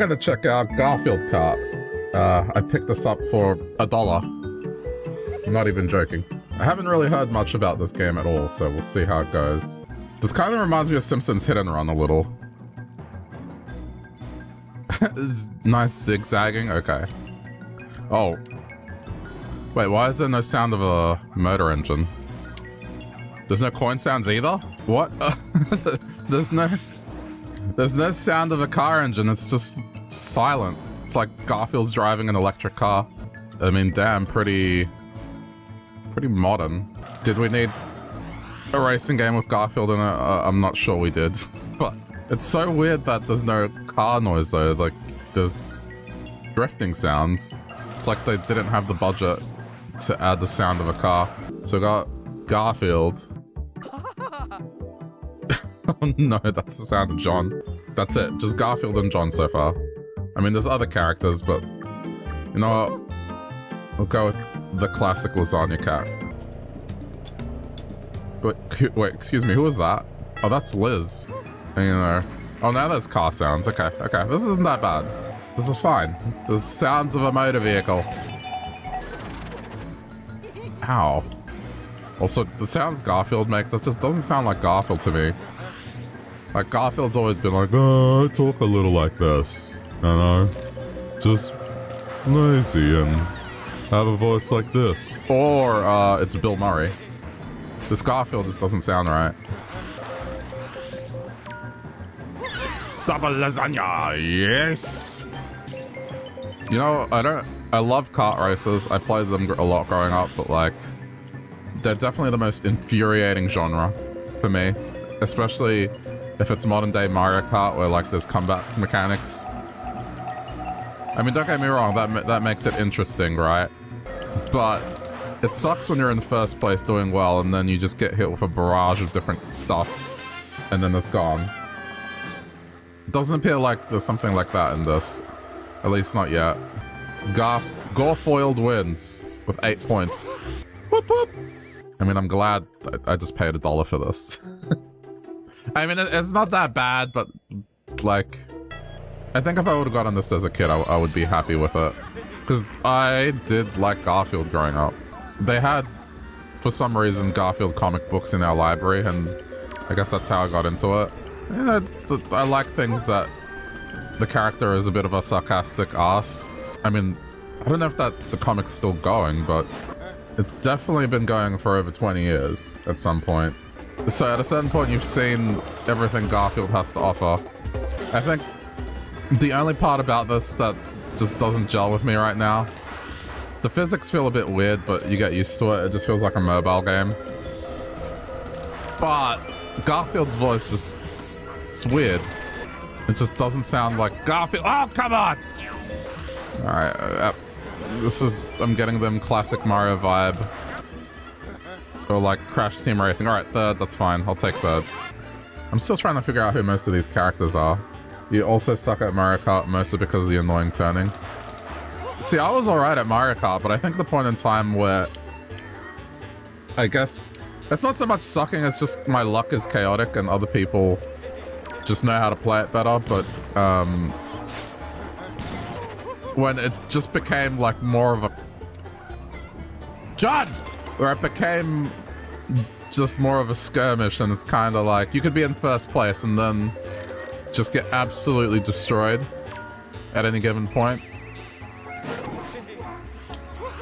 gonna check out Garfield Kart. Uh, I picked this up for a dollar. I'm not even joking. I haven't really heard much about this game at all, so we'll see how it goes. This kind of reminds me of Simpsons Hit and Run a little. nice zigzagging, okay. Oh. Wait, why is there no sound of a motor engine? There's no coin sounds either? What? there's no... There's no sound of a car engine, it's just silent. It's like Garfield's driving an electric car. I mean, damn, pretty... Pretty modern. Did we need a racing game with Garfield in it? Uh, I'm not sure we did. But it's so weird that there's no car noise though. Like, there's drifting sounds. It's like they didn't have the budget to add the sound of a car. So we got Garfield. oh no, that's the sound of Jon. That's it, just Garfield and Jon so far. I mean, there's other characters, but you know what? We'll go with the classic lasagna cat. Wait, wait, excuse me, who was that? Oh, that's Liz. You know. Oh, now there's car sounds. Okay, okay, this isn't that bad. This is fine. The sounds of a motor vehicle. Ow. Also, the sounds Garfield makes, that just doesn't sound like Garfield to me. Like, Garfield's always been like, oh, I talk a little like this. You know? Just lazy and have a voice like this. Or, uh, it's Bill Murray. This Garfield just doesn't sound right. Double lasagna, yes! You know, I don't... I love kart races. I played them a lot growing up, but like... They're definitely the most infuriating genre for me. Especially if it's modern day Mario Kart where like there's combat mechanics. I mean, don't get me wrong, that, that makes it interesting, right? But it sucks when you're in the first place doing well and then you just get hit with a barrage of different stuff and then it's gone. It doesn't appear like there's something like that in this. At least not yet. Gar Gorfoiled wins with eight points. Whoop whoop! I mean, I'm glad I, I just paid a dollar for this. I mean, it's not that bad, but like, I think if I would have gotten this as a kid, I, I would be happy with it. Because I did like Garfield growing up. They had, for some reason, Garfield comic books in our library, and I guess that's how I got into it. Yeah, I like things that the character is a bit of a sarcastic ass. I mean, I don't know if that the comic's still going, but it's definitely been going for over 20 years at some point. So at a certain point, you've seen everything Garfield has to offer. I think the only part about this that just doesn't gel with me right now, the physics feel a bit weird, but you get used to it. It just feels like a mobile game. But Garfield's voice just it's weird. It just doesn't sound like Garfield. Oh, come on! Alright, uh, this is... I'm getting them classic Mario vibe. Or like Crash Team Racing. Alright, third, that's fine. I'll take third. I'm still trying to figure out who most of these characters are. You also suck at Mario Kart mostly because of the annoying turning. See, I was alright at Mario Kart, but I think the point in time where... I guess... It's not so much sucking, it's just my luck is chaotic and other people just know how to play it better, but um, when it just became like more of a John, where it became just more of a skirmish, and it's kind of like you could be in first place and then just get absolutely destroyed at any given point.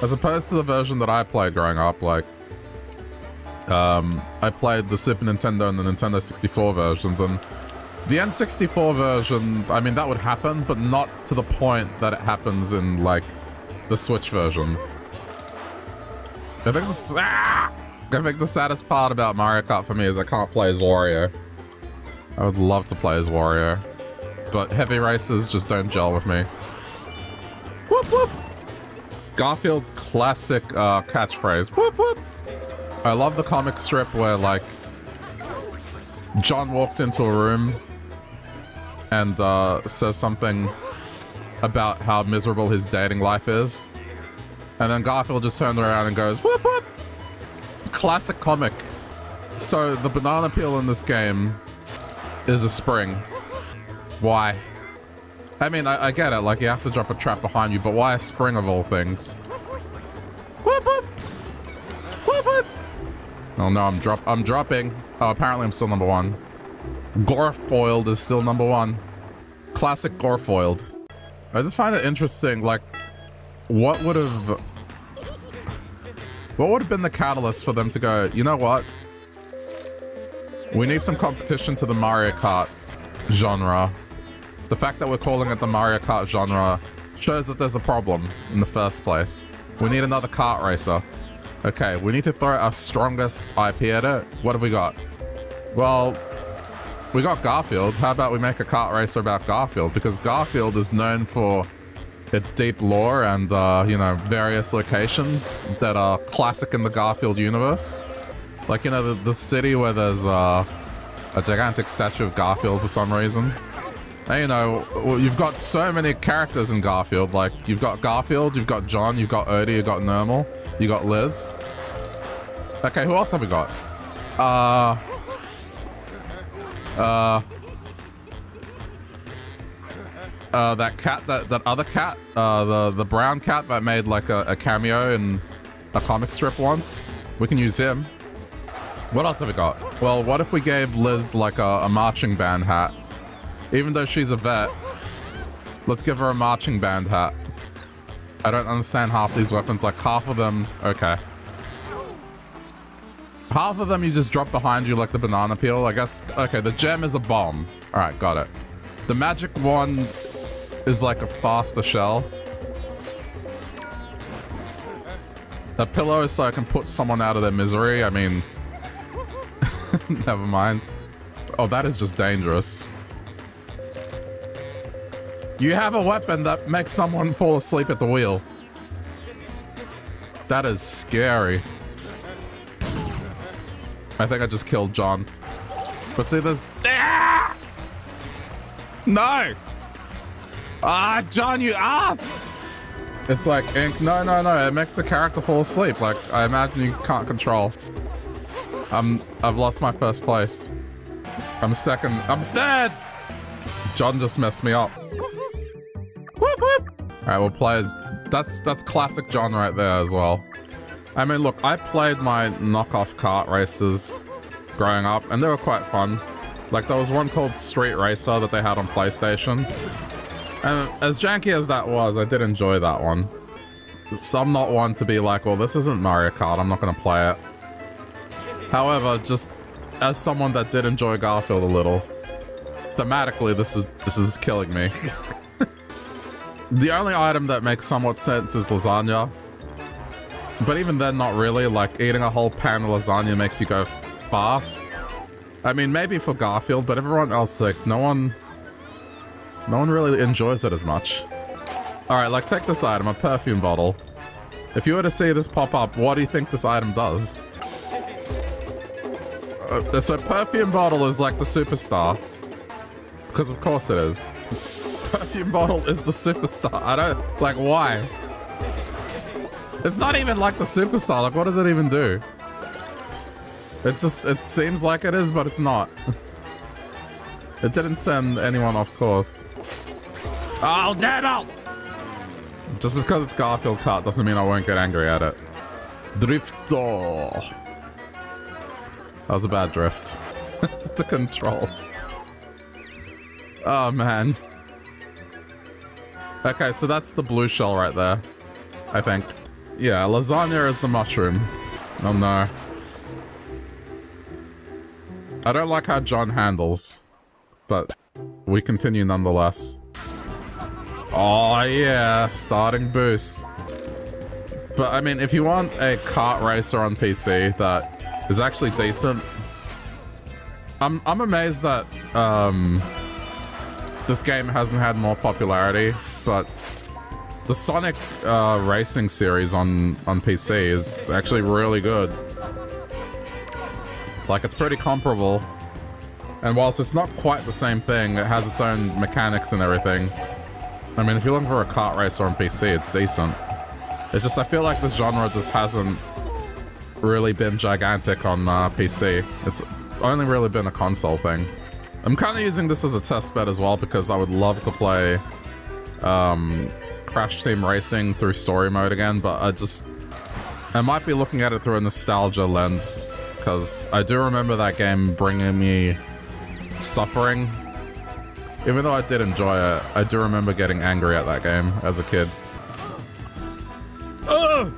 As opposed to the version that I played growing up, like, um, I played the Super Nintendo and the Nintendo 64 versions, and the N64 version, I mean, that would happen, but not to the point that it happens in, like, the Switch version. I think the, ah! I think the saddest part about Mario Kart for me is I can't play as Wario. I would love to play as Wario. But heavy races just don't gel with me. Whoop whoop! Garfield's classic uh, catchphrase. Whoop whoop! I love the comic strip where, like, Jon walks into a room and uh, says something about how miserable his dating life is. And then Garfield just turns around and goes, whoop whoop! Classic comic. So the banana peel in this game is a spring. Why? I mean, I, I, get it. Like, you have to drop a trap behind you, but why a spring of all things? Whoop, whoop. Whoop. Oh, no, I'm drop. I'm dropping. Oh, apparently I'm still number one. Gorfoiled is still number one. Classic Gorfoiled. I just find it interesting, like, what would have... What would have been the catalyst for them to go, you know what? We need some competition to the Mario Kart genre. The fact that we're calling it the Mario Kart genre shows that there's a problem in the first place. We need another kart racer. Okay, we need to throw our strongest IP at it. What have we got? Well, we got Garfield. How about we make a kart racer about Garfield? Because Garfield is known for its deep lore and, uh, you know, various locations that are classic in the Garfield universe. Like, you know, the, the city where there's uh, a gigantic statue of Garfield for some reason. And, you know, you've got so many characters in Garfield. Like, you've got Garfield, you've got Jon, you've got Odie, you've got Nermal, you got Liz. Okay, who else have we got? Uh... Uh... Uh, that cat, that, that other cat, uh, the, the brown cat that made like a, a cameo in a comic strip once. We can use him. What else have we got? Well, what if we gave Liz like a, a marching band hat? Even though she's a vet, let's give her a marching band hat. I don't understand half these weapons. Like half of them, okay. Half of them you just drop behind you like the banana peel. I guess, okay, the gem is a bomb. All right, got it. The magic one is like a faster shell. A pillow so I can put someone out of their misery. I mean, never mind. Oh, that is just dangerous. You have a weapon that makes someone fall asleep at the wheel. That is scary. I think I just killed Jon. But see, there's... Ah! No! Ah, Jon, you ass! It's like, ink. No, no, no. It makes the character fall asleep. Like, I imagine you can't control. I'm, I've lost my first place. I'm second. I'm dead! Jon just messed me up. Whoop, whoop. All right, well, players. That's that's classic Jon right there as well. I mean, look, I played my knockoff kart races growing up, and they were quite fun. Like, there was one called Street Racer that they had on PlayStation. And as janky as that was, I did enjoy that one. So I'm not one to be like, well, this isn't Mario Kart, I'm not going to play it. However, just as someone that did enjoy Garfield a little, thematically, this is this is killing me. the only item that makes somewhat sense is lasagna. But even then, not really. Like, eating a whole pan of lasagna makes you go fast. I mean, maybe for Garfield, but everyone else, like, no one no one really enjoys it as much. Alright, like take this item, a perfume bottle. If you were to see this pop up, what do you think this item does? Uh, so perfume bottle is like the superstar. Because of course it is. perfume bottle is the superstar. I don't... Like, why? It's not even like the superstar. Like, what does it even do? It just... It seems like it is, but it's not. it didn't send anyone off course. Oh, damn it! Just because it's Garfield Kart doesn't mean I won't get angry at it. Drifter. That was a bad drift. Just the controls. Oh, man. Okay, so that's the blue shell right there. I think. Yeah, lasagna is the mushroom. Oh no. I don't like how Jon handles, but we continue nonetheless. Oh yeah, starting boost. But I mean, if you want a kart racer on PC that is actually decent, I'm I'm amazed that um, this game hasn't had more popularity. But the Sonic uh, racing series on on PC is actually really good. Like it's pretty comparable. And whilst it's not quite the same thing, it has its own mechanics and everything. I mean, if you're looking for a kart racer on PC, it's decent. It's just, I feel like this genre just hasn't really been gigantic on uh, PC. It's, it's only really been a console thing. I'm kind of using this as a test bed as well because I would love to play um, Crash Team Racing through story mode again, but I just... I might be looking at it through a nostalgia lens, because I do remember that game bringing me suffering. Even though I did enjoy it, I do remember getting angry at that game as a kid. Ugh!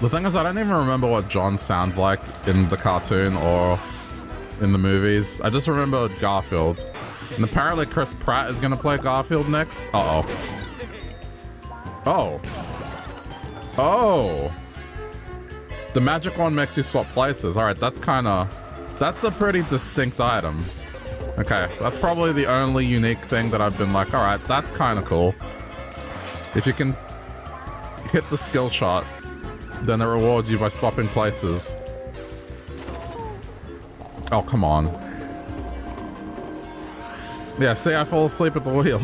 The thing is, I don't even remember what Jon sounds like in the cartoon or in the movies. I just remember Garfield. And apparently Chris Pratt is going to play Garfield next. Uh-oh. Oh. Oh. The magic wand makes you swap places. All right, that's kind of... That's a pretty distinct item. Okay, that's probably the only unique thing that I've been like, all right, that's kind of cool. If you can hit the skill shot, then it rewards you by swapping places. Oh, come on. Yeah, see, I fall asleep at the wheel.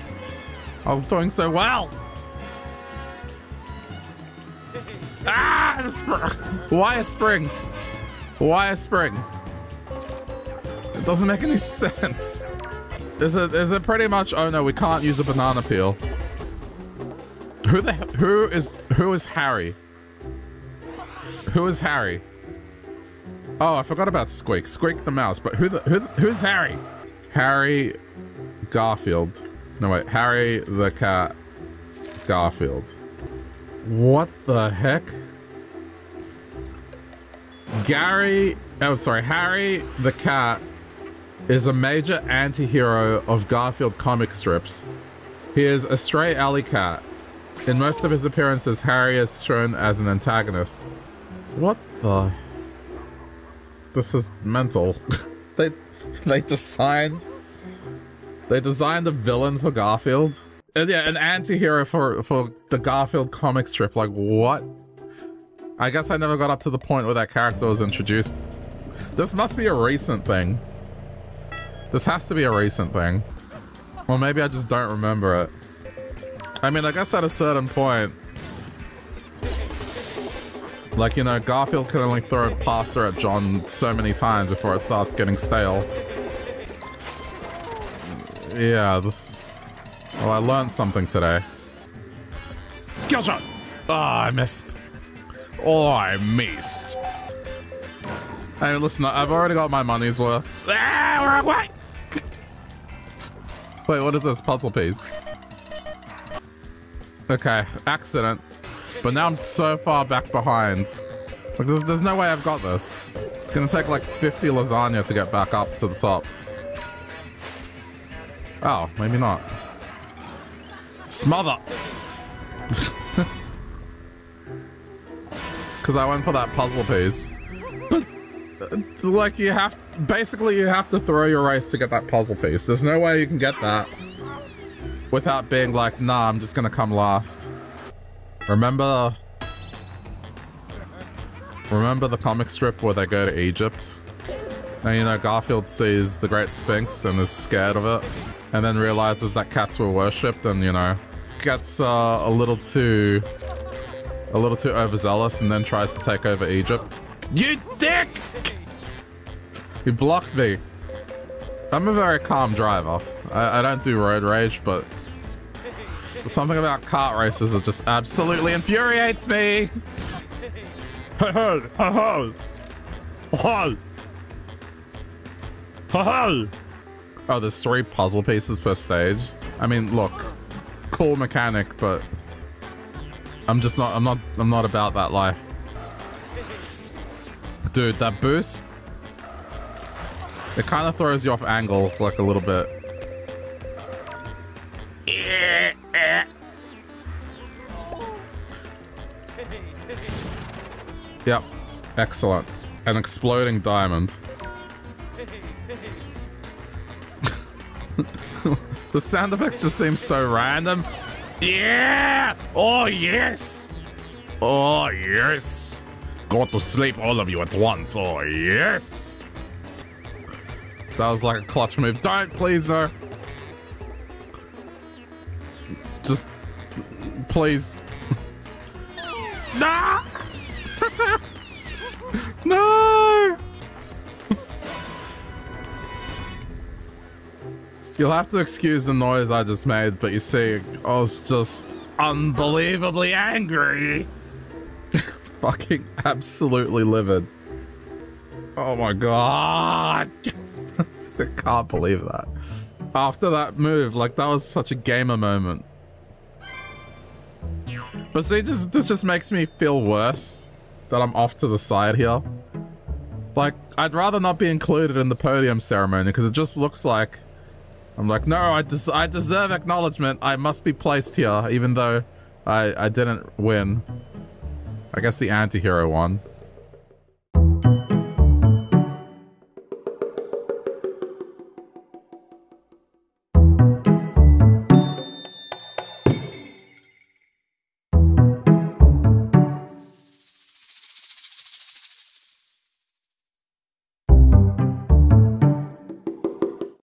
I was doing so well! ah! Why a spring? Why a spring? It doesn't make any sense. Is it is it pretty much oh no we can't use a banana peel. Who the who is who is Harry? Who is Harry? Oh, I forgot about Squeak. Squeak the mouse. But who the who who's Harry? Harry Garfield. No wait, Harry the cat Garfield. What the heck? Gary, oh sorry, Harry the cat is a major anti-hero of Garfield comic strips. He is a stray alley cat. In most of his appearances, Harry is shown as an antagonist. What the? This is mental. they they designed they designed a villain for Garfield. And yeah, an anti-hero for for the Garfield comic strip. Like what? I guess I never got up to the point where that character was introduced. This must be a recent thing. This has to be a recent thing. Or maybe I just don't remember it. I mean, I guess at a certain point, like, you know, Garfield can only throw a passer at Jon so many times before it starts getting stale. Yeah, this... Oh, I learned something today. Skill shot! Oh, I missed. Oh, I missed. Hey, listen, I've already got my money's worth. Ah, wrong way! Wait, what is this puzzle piece? Okay, accident. But now I'm so far back behind. Like, there's, there's no way I've got this. It's gonna take like 50 lasagna to get back up to the top. Oh, maybe not. Smother! Because I went for that puzzle piece. But, uh, like, you have... Basically, you have to throw your race to get that puzzle piece. There's no way you can get that without being like, nah, I'm just gonna come last. Remember... Remember the comic strip where they go to Egypt? And you know, Garfield sees the Great Sphinx and is scared of it. And then realizes that cats were worshipped and, you know, gets uh, a little too... A little too overzealous and then tries to take over Egypt. You dick! He blocked me. I'm a very calm driver. I, I don't do road rage, but Something about kart races that just absolutely infuriates me. oh, there's three puzzle pieces per stage. I mean, look, cool mechanic, but I'm just not, I'm not, I'm not about that life. Dude, that boost, it kind of throws you off angle like a little bit. Yep. Excellent. An exploding diamond. the sound effects just seem so random. Yeah! Oh, yes! Oh, yes! Go to sleep, all of you at once. Oh, yes! That was like a clutch move. Don't, please, no. Just, please. nah! no! You'll have to excuse the noise I just made, but you see, I was just unbelievably angry. Fucking absolutely livid. Oh my god. I can't believe that. After that move, like that was such a gamer moment. But see, just this just makes me feel worse that I'm off to the side here. Like, I'd rather not be included in the podium ceremony because it just looks like I'm like, no, I, des I deserve acknowledgement. I must be placed here, even though I, I didn't win. I guess the anti-hero won.